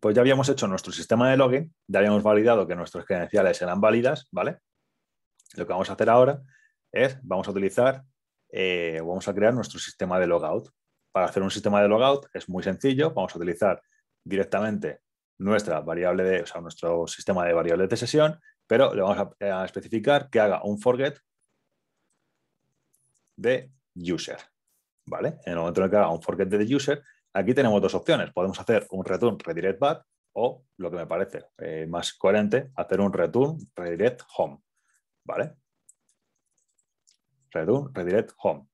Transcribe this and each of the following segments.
pues ya habíamos hecho nuestro sistema de login, ya habíamos validado que nuestras credenciales eran válidas, ¿vale? Lo que vamos a hacer ahora es, vamos a utilizar, eh, vamos a crear nuestro sistema de logout. Para hacer un sistema de logout es muy sencillo, vamos a utilizar directamente nuestra variable de, o sea, nuestro sistema de variables de sesión, pero le vamos a, especificar que haga un forget de user. ¿Vale? En el momento en el que haga un forget de user, aquí tenemos dos opciones. Podemos hacer un return redirect back o, lo que me parece eh, más coherente, hacer un return redirect home. ¿Vale? Return redirect home.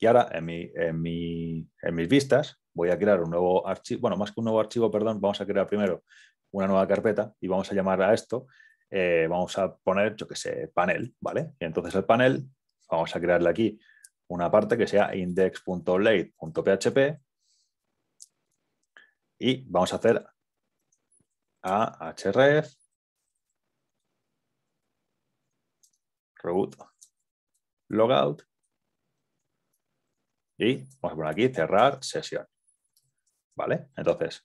Y ahora en, mi, en, mi, en mis vistas voy a crear un nuevo archivo, bueno, más que un nuevo archivo, perdón, vamos a crear primero una nueva carpeta y vamos a llamar a esto, eh, vamos a poner, yo que sé, panel, ¿vale? Y entonces el panel, vamos a crearle aquí una parte que sea index.late.php y vamos a hacer a href root logout y vamos a poner aquí cerrar sesión. ¿Vale? Entonces,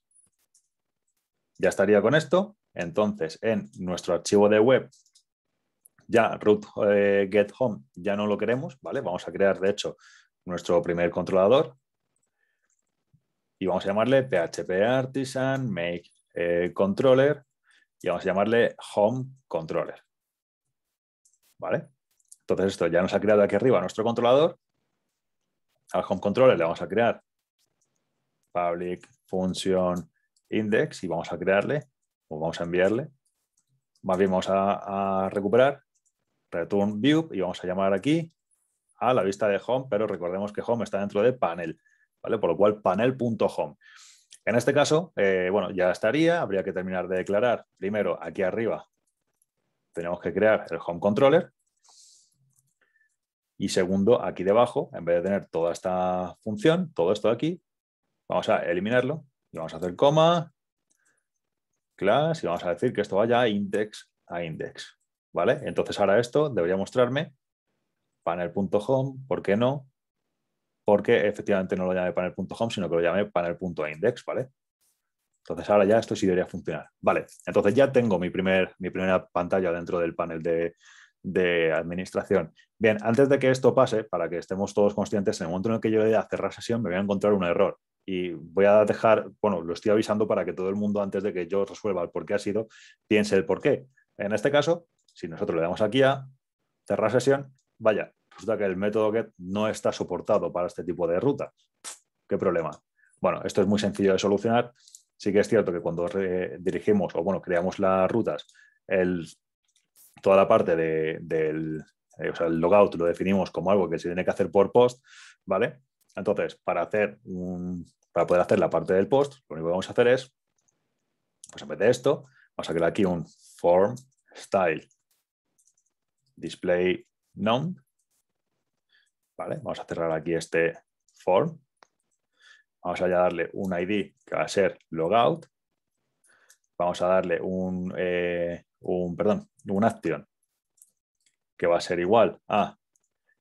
ya estaría con esto. Entonces, en nuestro archivo de web, ya root eh, get home ya no lo queremos, ¿vale? Vamos a crear, de hecho, nuestro primer controlador y vamos a llamarle php artisan make eh, controller y vamos a llamarle home controller. ¿Vale? Entonces esto ya nos ha creado aquí arriba nuestro controlador. Al home controller le vamos a crear public function index y vamos a crearle o vamos a enviarle. Más bien vamos a, recuperar return view y vamos a llamar aquí a la vista de home, pero recordemos que home está dentro de panel, ¿vale? Por lo cual panel.home. En este caso, eh, bueno, ya estaría, habría que terminar de declarar primero aquí arriba tenemos que crear el home controller y segundo, aquí debajo, en vez de tener toda esta función, todo esto de aquí, Vamos a eliminarlo y vamos a hacer coma, class y vamos a decir que esto vaya index a index. ¿Vale? Entonces ahora esto debería mostrarme panel.home, ¿por qué no? Porque efectivamente no lo llame panel.home, sino que lo llame panel.index, ¿vale? Entonces ahora ya esto sí debería funcionar. Vale, entonces ya tengo mi, primer, mi primera pantalla dentro del panel de, de administración. Bien, antes de que esto pase, para que estemos todos conscientes, en el momento en el que yo le dé a cerrar sesión me voy a encontrar un error y voy a dejar, bueno, lo estoy avisando para que todo el mundo antes de que yo resuelva el por qué ha sido, piense el por qué. En este caso, si nosotros le damos aquí a cerrar sesión, vaya, resulta que el método get no está soportado para este tipo de rutas. ¿Qué problema? Bueno, esto es muy sencillo de solucionar. Sí que es cierto que cuando dirigimos o bueno, creamos las rutas, toda la parte del eh, logout lo definimos como algo que se tiene que hacer por post, ¿vale? Entonces, para, hacer para poder hacer la parte del post, lo único que vamos a hacer es, pues en vez de esto, vamos a crear aquí un form style display none. ¿Vale? Vamos a cerrar aquí este form. Vamos a darle un ID que va a ser logout. Vamos a darle un, eh, un perdón, un action que va a ser igual a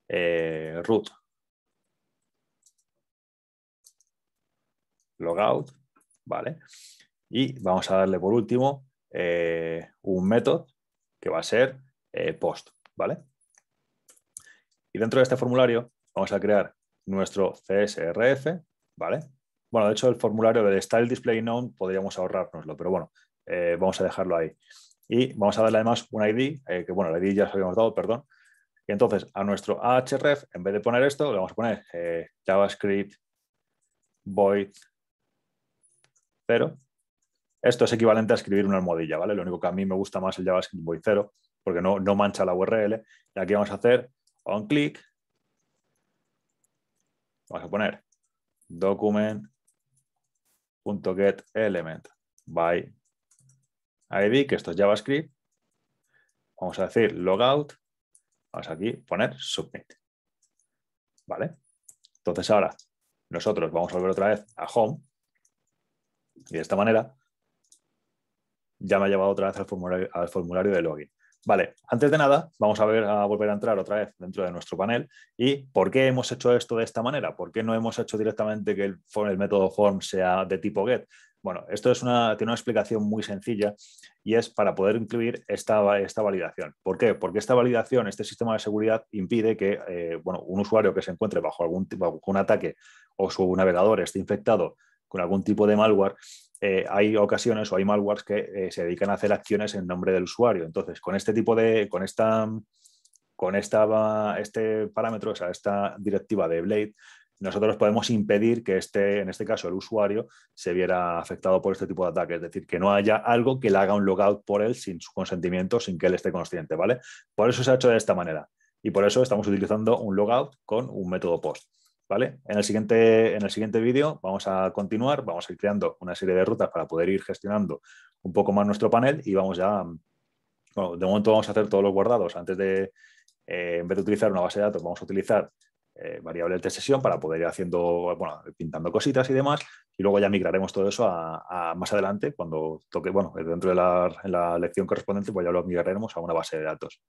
eh, root logout, ¿vale? Y vamos a darle por último eh, un método que va a ser post, ¿vale? Y dentro de este formulario vamos a crear nuestro CSRF, ¿vale? Bueno, de hecho el formulario de Style Display Known podríamos ahorrárnoslo, pero bueno, eh, vamos a dejarlo ahí. Y vamos a darle además un ID, que bueno, el ID ya os habíamos dado, perdón. Y entonces a nuestro ahref, en vez de poner esto, le vamos a poner JavaScript void cero. Esto es equivalente a escribir una almohadilla, ¿vale? Lo único que a mí me gusta más el JavaScript void cero, porque no, no mancha la URL. Y aquí vamos a hacer on click. Vamos a poner document.getElement by ID, que esto es JavaScript. Vamos a decir logout. Vamos aquí poner submit. ¿Vale? Entonces ahora nosotros vamos a volver otra vez a home y de esta manera ya me ha llevado otra vez al formulario, de login. Vale, antes de nada, vamos a, ver, a volver a entrar otra vez dentro de nuestro panel y por qué hemos hecho esto de esta manera, por qué no hemos hecho directamente que el, método form sea de tipo get. Bueno, esto tiene una explicación muy sencilla y es para poder incluir esta, esta validación. ¿Por qué? Porque esta validación, este sistema de seguridad impide que eh, bueno, un usuario que se encuentre bajo algún tipo de un ataque o su navegador esté infectado con algún tipo de malware, eh, hay ocasiones o hay malwares que eh, se dedican a hacer acciones en nombre del usuario. Entonces, con este tipo de, con esta, con esta, este parámetro, o sea, esta directiva de Blade, nosotros podemos impedir que este, en este caso, el usuario se viera afectado por este tipo de ataque. Es decir, que no haya algo que le haga un logout por él sin su consentimiento, sin que él esté consciente, ¿vale? Por eso se ha hecho de esta manera. Y por eso estamos utilizando un logout con un método post. En el siguiente, siguiente vídeo vamos a continuar, vamos a ir creando una serie de rutas para poder ir gestionando un poco más nuestro panel y vamos ya, bueno, de momento vamos a hacer todos los guardados antes de, eh, en vez de utilizar una base de datos, vamos a utilizar eh, variable de sesión para poder ir haciendo, bueno, pintando cositas y demás. Y luego ya migraremos todo eso más adelante, cuando toque, bueno, dentro de la, la, lección correspondiente, pues ya lo migraremos a una base de datos.